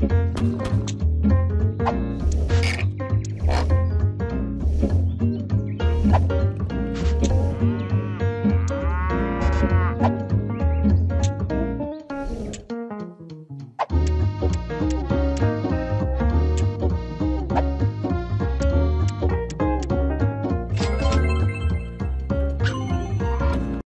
うん。